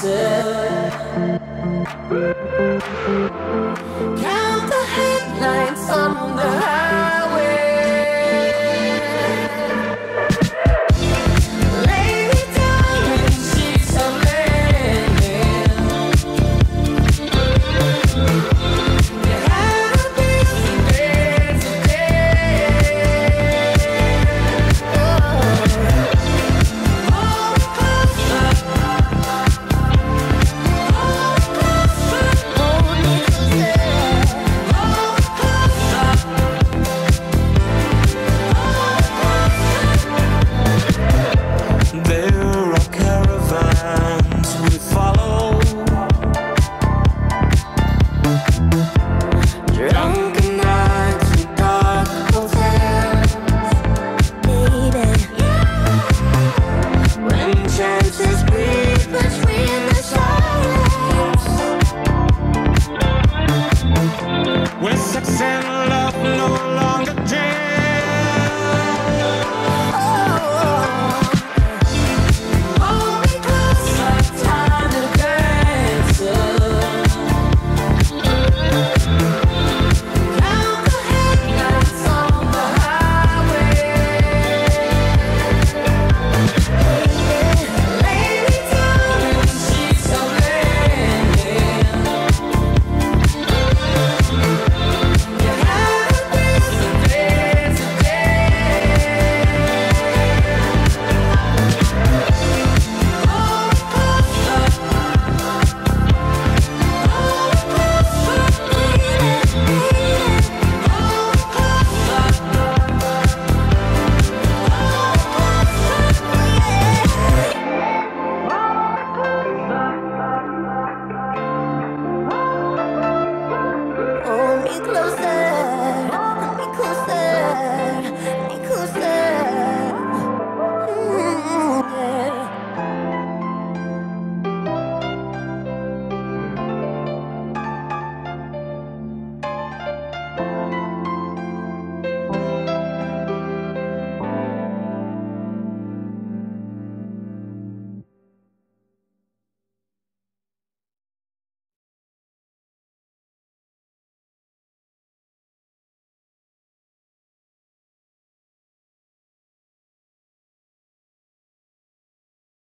said. closer.